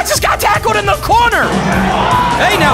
I just got tackled in the corner. Hey, now.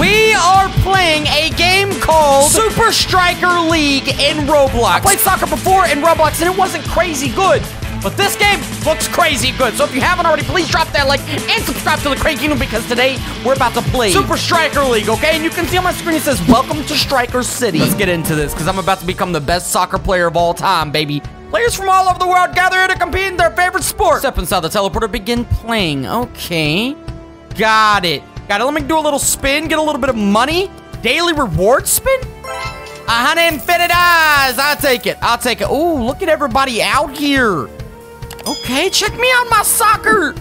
We are playing a game called Super Striker League in Roblox. I played soccer before in Roblox and it wasn't crazy good. But this game looks crazy good. So if you haven't already, please drop that like and subscribe to the Crane Kingdom because today we're about to play Super Striker League, okay? And you can see on my screen it says, Welcome to Striker City. Let's get into this because I'm about to become the best soccer player of all time, baby. Players from all over the world gather here to compete in their favorite sport. Step inside the teleporter, begin playing. Okay. Got it. Got it. Let me do a little spin, get a little bit of money. Daily reward spin? Uh-huh, a hundred infinite eyes. I'll take it. I'll take it. Ooh, look at everybody out here. Okay, check me out my soccer.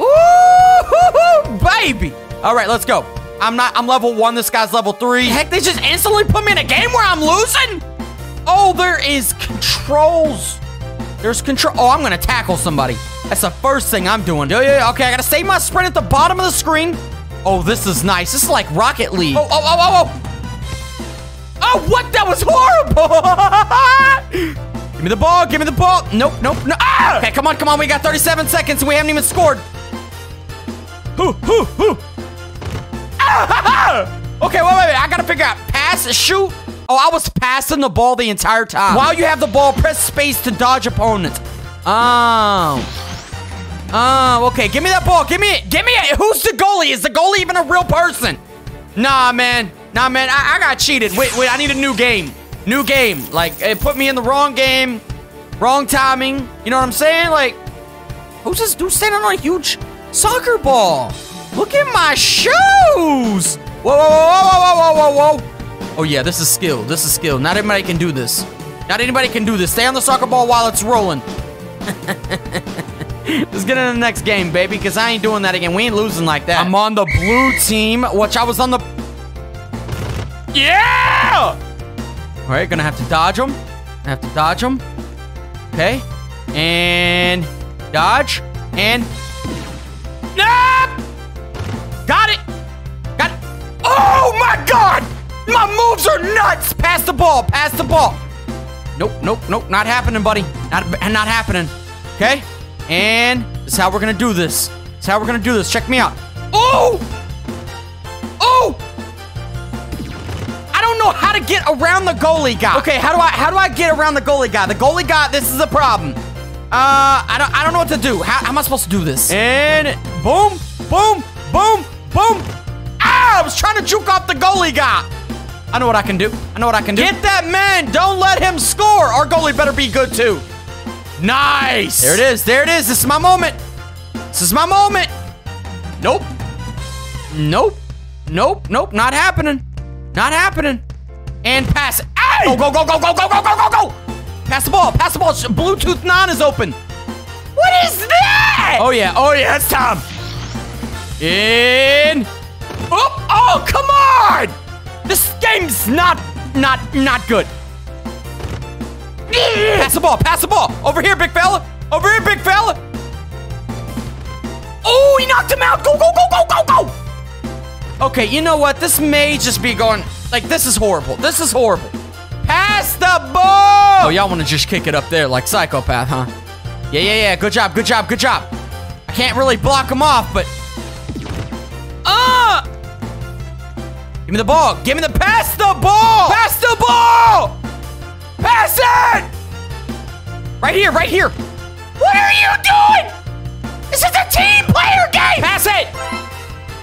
Ooh, baby. All right, let's go. I'm not, I'm level one. This guy's level three. Heck, they just instantly put me in a game where I'm losing? Oh, there is controls. There's control. Oh, I'm going to tackle somebody. That's the first thing I'm doing. Yeah, yeah, okay, I got to save my sprint at the bottom of the screen. Oh, this is nice. This is like Rocket League. Oh, oh, oh, oh, oh. Oh, what? That was horrible. give me the ball. Give me the ball. Nope, nope, no. Ah! Okay, come on, come on. We got 37 seconds and we haven't even scored. Hoo, hoo, hoo. Ah, okay, wait, wait, wait. I got to figure out. Pass, shoot. Oh, I was passing the ball the entire time. While you have the ball, press space to dodge opponents. Oh. Oh, okay. Give me that ball. Give me it. Give me it. Who's the goalie? Is the goalie even a real person? Nah, man. Nah, man. I, I got cheated. Wait, wait. I need a new game. New game. Like, it put me in the wrong game. Wrong timing. You know what I'm saying? Like, who's this dude standing on a huge soccer ball? Look at my shoes. Whoa, whoa, whoa, whoa, whoa, whoa, whoa. Oh, yeah. This is skill. This is skill. Not anybody can do this. Not anybody can do this. Stay on the soccer ball while it's rolling. Let's get in the next game, baby, because I ain't doing that again. We ain't losing like that. I'm on the blue team, which I was on the... Yeah! All right, gonna have to dodge him. I have to dodge him. Okay. And dodge. And... Nope! Got it! Got it! Oh, my God! My moves are nuts! Pass the ball. Pass the ball. Nope, nope, nope. Not happening, buddy. Not, not happening. Okay? And this is how we're gonna do this. This is how we're gonna do this. Check me out. Oh! Oh! I don't know how to get around the goalie guy. Okay, how do I how do I get around the goalie guy? The goalie guy, this is a problem. Uh, I don't I don't know what to do. How, how am I supposed to do this? And boom, boom, boom, boom. Ah! I was trying to juke off the goalie guy. I know what I can do. I know what I can do. Get that man. Don't let him score. Our goalie better be good too. Nice! There it is. There it is. This is my moment. This is my moment. Nope. Nope. Nope. Nope. Not happening. Not happening. And pass it. Hey! Go, go, go, go, go, go, go, go, go, go! Pass the ball. Pass the ball. Bluetooth 9 is open. What is that? Oh, yeah. Oh, yeah. It's time. In. Oh, oh, come on! This not, not, not good. Pass the ball. Pass the ball. Over here, big fella. Over here, big fella. Oh, he knocked him out. Go, go, go, go, go, go. Okay, you know what? This may just be going... Like, this is horrible. This is horrible. Pass the ball. Oh, y'all want to just kick it up there like psychopath, huh? Yeah, yeah, yeah. Good job. Good job. Good job. I can't really block him off, but... Ah! Uh! Give me the ball. Give me the... Pass the ball. Pass the ball. Pass it! Right here, right here. What are you doing? This is a team player game! Pass it!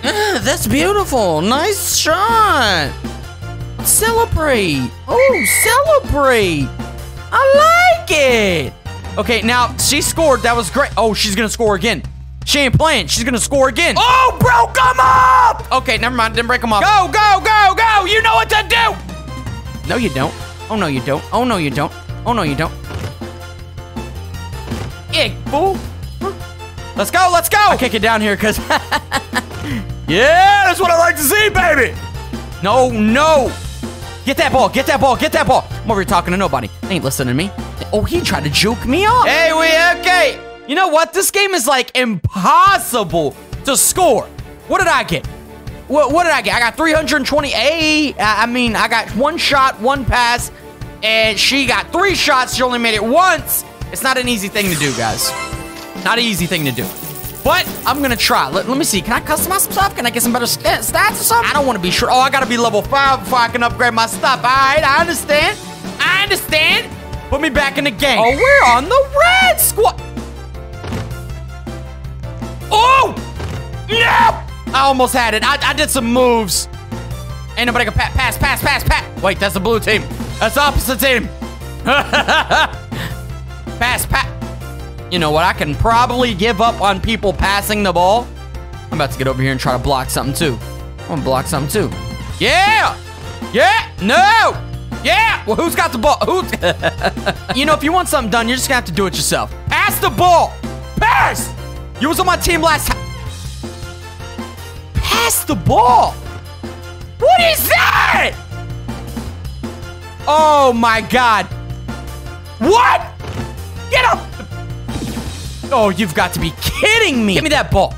Uh, that's beautiful. Nice shot. Celebrate. Oh, celebrate. I like it. Okay, now she scored. That was great. Oh, she's gonna score again. She ain't playing. She's gonna score again. Oh, broke him up! Okay, never mind. Didn't break him up. Go, go, go, go! You know what to do! No, you don't. Oh, no, you don't. Oh, no, you don't. Oh, no, you don't. Yeah, fool. Let's go, let's go. I kick it down here because... yeah, that's what I like to see, baby. No, no. Get that ball, get that ball, get that ball. I'm over here talking to nobody. They ain't listening to me. Oh, he tried to juke me off. Hey, we okay. You know what? This game is like impossible to score. What did I get? What, what did I get? I got 328. I mean, I got one shot, one pass, and she got three shots. She only made it once. It's not an easy thing to do, guys. Not an easy thing to do. But I'm gonna try. Let, let me see. Can I customize some stuff? Can I get some better st eh, stats or something? I don't want to be sure. Oh, I gotta be level five before I can upgrade my stuff. All right, I understand. I understand. Put me back in the game. Oh, we're on the red squad. Oh! No! I almost had it. I, I did some moves. Ain't nobody gonna pa pass, pass, pass, pass. Wait, that's the blue team. That's the opposite team. pass, pass. You know what? I can probably give up on people passing the ball. I'm about to get over here and try to block something too. I'm gonna block something too. Yeah! Yeah! No! Yeah! Well, who's got the ball? Who's... you know, if you want something done, you're just gonna have to do it yourself. Pass the ball! Pass! You was on my team last time. Pass the ball! What is that? Oh my god. What? Get up! Oh, you've got to be kidding me. Give me that ball.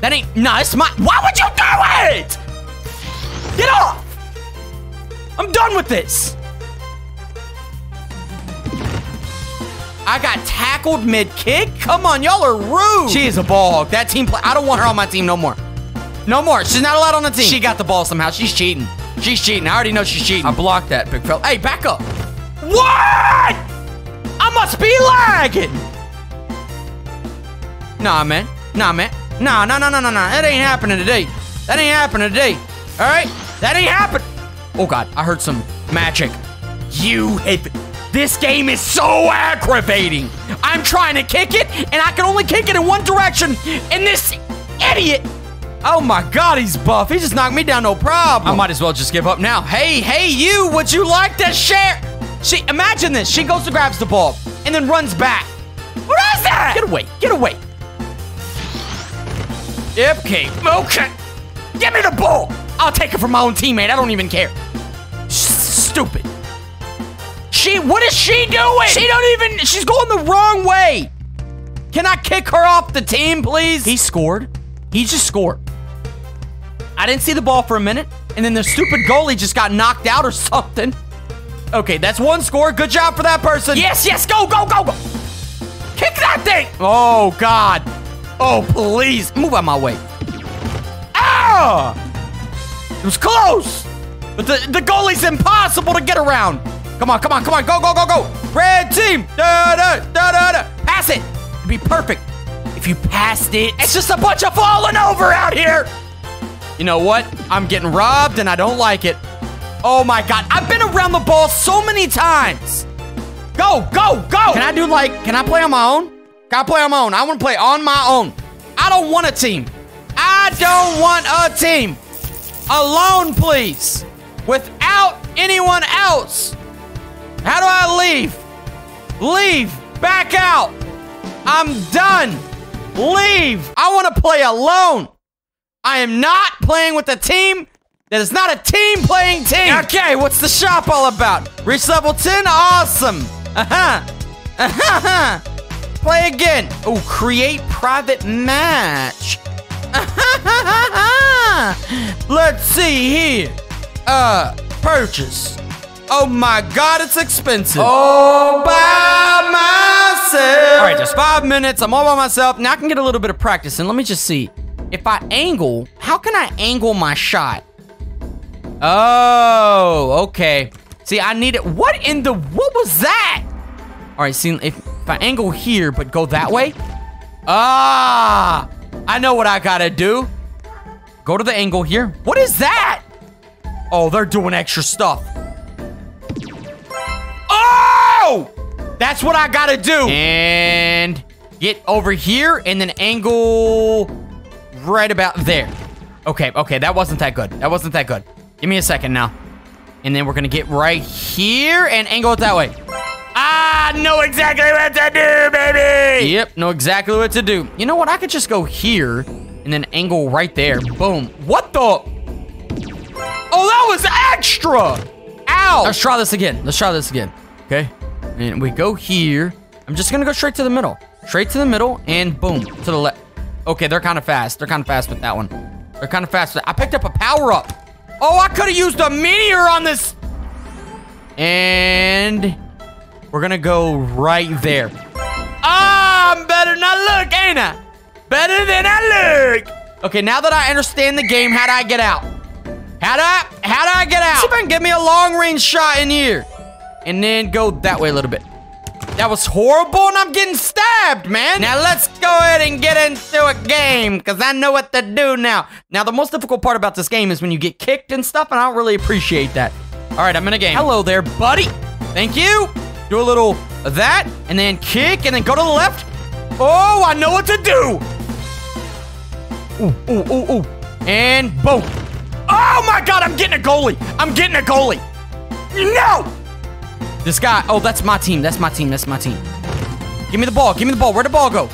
That ain't, nah, it's my, why would you do it? Get off! I'm done with this. I got tackled mid-kick? Come on, y'all are rude. She is a ball. That team play, I don't want her on my team no more. No more. She's not allowed on the team. She got the ball somehow. She's cheating. She's cheating. I already know she's cheating. I blocked that, big fella. Hey, back up. What? I must be lagging. Nah, man. Nah, man. Nah, nah, nah, nah, nah, nah. That ain't happening today. That ain't happening today. All right? That ain't happening. Oh, God. I heard some magic. You hit... This game is so aggravating. I'm trying to kick it, and I can only kick it in one direction. And this idiot... Oh, my God, he's buff. He just knocked me down, no problem. I might as well just give up now. Hey, hey, you. Would you like to share... She... Imagine this. She goes to grabs the ball, and then runs back. What is that? Get away. Get away. Okay, okay. Give me the ball. I'll take it from my own teammate. I don't even care. Stupid. She, what is she doing? She don't even, she's going the wrong way. Can I kick her off the team, please? He scored. He just scored. I didn't see the ball for a minute, and then the stupid goalie just got knocked out or something. Okay, that's one score. Good job for that person. Yes, yes, go, go, go, go. Kick that thing. Oh, God. Oh, please. Move out my way. Ah! It was close. But the, the goalie's impossible to get around. Come on, come on, come on. Go, go, go, go. Red team. Da, da, da, da, da. Pass it. It'd be perfect. If you passed it, it's just a bunch of falling over out here. You know what? I'm getting robbed and I don't like it. Oh my God. I've been around the ball so many times. Go, go, go. Can I do like, can I play on my own? Can I play on my own? I want to play on my own. I don't want a team. I don't want a team. Alone, please. Without anyone else. How do I leave? Leave. Back out. I'm done. Leave. I want to play alone. I am not playing with a team that is not a team playing team. Okay, what's the shop all about? Reach level 10? Awesome. Uh-huh. Uh-huh. Play again. Oh, create private match. Let's see here. Uh, purchase. Oh my god, it's expensive. All by myself. All right, just five minutes. I'm all by myself. Now I can get a little bit of practice. And let me just see. If I angle, how can I angle my shot? Oh, okay. See, I need it. What in the, what was that? All right, see, if, if I angle here, but go that way. Ah, I know what I gotta do. Go to the angle here. What is that? Oh, they're doing extra stuff. That's what I gotta do. And get over here and then angle right about there. Okay, okay, that wasn't that good. That wasn't that good. Give me a second now. And then we're gonna get right here and angle it that way. Ah, know exactly what to do, baby! Yep, know exactly what to do. You know what? I could just go here and then angle right there. Boom. What the? Oh, that was extra! Ow! Let's try this again. Let's try this again. Okay. And we go here. I'm just gonna go straight to the middle. Straight to the middle and boom, to the left. Okay, they're kind of fast. They're kind of fast with that one. They're kind of fast. I picked up a power up. Oh, I could have used a meteor on this. And we're gonna go right there. Ah! I'm better than I look, ain't I? Better than I look. Okay, now that I understand the game, how do I get out? How do I, how do I get out? See if I can get me a long range shot in here. And then go that way a little bit. That was horrible and I'm getting stabbed, man. Now let's go ahead and get into a game because I know what to do now. Now, the most difficult part about this game is when you get kicked and stuff and I don't really appreciate that. All right, I'm in a game. Hello there, buddy. Thank you. Do a little that and then kick and then go to the left. Oh, I know what to do. Ooh, ooh, ooh, ooh. And boom. Oh my God, I'm getting a goalie. I'm getting a goalie. No! This guy, oh, that's my team. That's my team. That's my team. Give me the ball. Give me the ball. Where'd the ball go?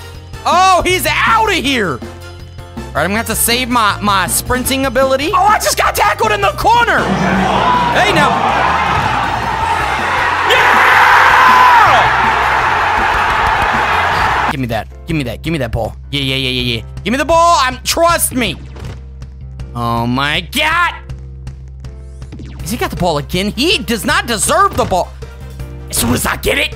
Oh, he's out of here. All right, I'm gonna have to save my, my sprinting ability. Oh, I just got tackled in the corner. Hey, now. Yeah! Give me that. Give me that. Give me that ball. Yeah, yeah, yeah, yeah, yeah. Give me the ball. I'm, trust me. Oh my God. Has he got the ball again? He does not deserve the ball. As soon as I get it,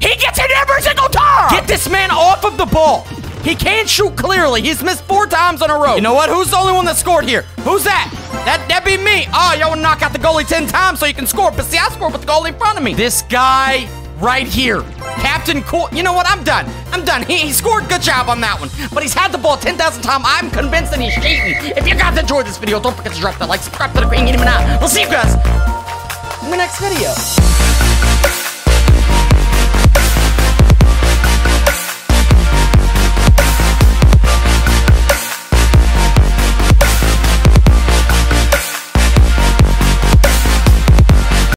he gets it every single time! Get this man off of the ball! He can't shoot clearly. He's missed four times in a row. You know what? Who's the only one that scored here? Who's that? That that be me. Oh, y'all wanna knock out the goalie 10 times so you can score. But see, I scored with the goalie in front of me. This guy right here. Captain Cool. You know what? I'm done. I'm done. He, he scored. Good job on that one. But he's had the ball 10,000 times. I'm convinced that he's cheating. If you guys enjoyed this video, don't forget to drop that like, subscribe to the Green and I. We'll see you guys in the next video. Thank you.